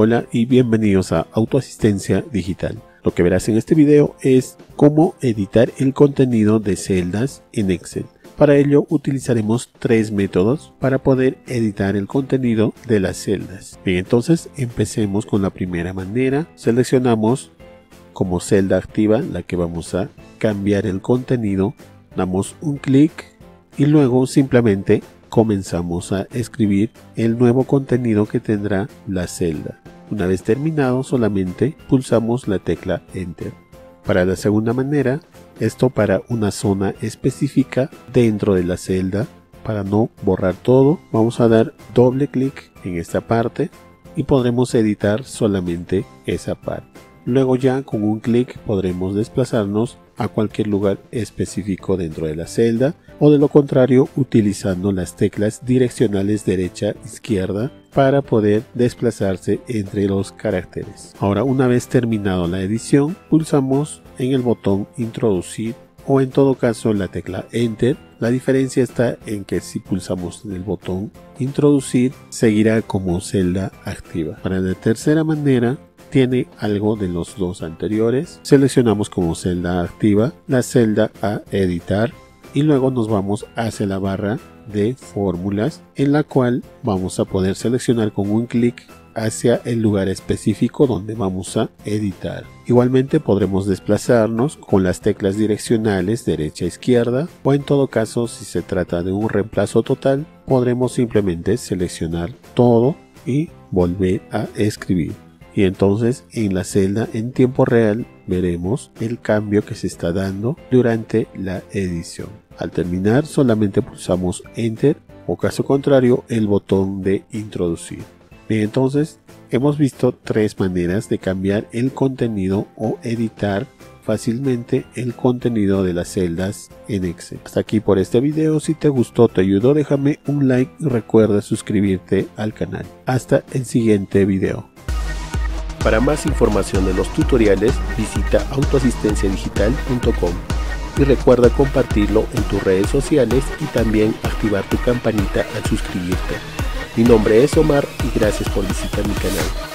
Hola y bienvenidos a Autoasistencia Digital. Lo que verás en este video es cómo editar el contenido de celdas en Excel. Para ello utilizaremos tres métodos para poder editar el contenido de las celdas. Bien, entonces empecemos con la primera manera. Seleccionamos como celda activa la que vamos a cambiar el contenido. Damos un clic y luego simplemente comenzamos a escribir el nuevo contenido que tendrá la celda. Una vez terminado solamente pulsamos la tecla Enter. Para la segunda manera, esto para una zona específica dentro de la celda. Para no borrar todo, vamos a dar doble clic en esta parte y podremos editar solamente esa parte. Luego ya con un clic podremos desplazarnos a cualquier lugar específico dentro de la celda o de lo contrario utilizando las teclas direccionales derecha izquierda para poder desplazarse entre los caracteres. Ahora una vez terminado la edición pulsamos en el botón introducir o en todo caso la tecla enter. La diferencia está en que si pulsamos el botón introducir seguirá como celda activa. Para la tercera manera tiene algo de los dos anteriores. Seleccionamos como celda activa la celda a editar y luego nos vamos hacia la barra de fórmulas en la cual vamos a poder seleccionar con un clic hacia el lugar específico donde vamos a editar. Igualmente podremos desplazarnos con las teclas direccionales derecha izquierda o en todo caso si se trata de un reemplazo total podremos simplemente seleccionar todo y volver a escribir y entonces en la celda en tiempo real veremos el cambio que se está dando durante la edición. Al terminar solamente pulsamos enter o caso contrario el botón de introducir. Bien, entonces hemos visto tres maneras de cambiar el contenido o editar fácilmente el contenido de las celdas en Excel. Hasta aquí por este video, si te gustó, te ayudó, déjame un like y recuerda suscribirte al canal. Hasta el siguiente video. Para más información de los tutoriales visita autoasistenciadigital.com y recuerda compartirlo en tus redes sociales y también activar tu campanita al suscribirte. Mi nombre es Omar y gracias por visitar mi canal.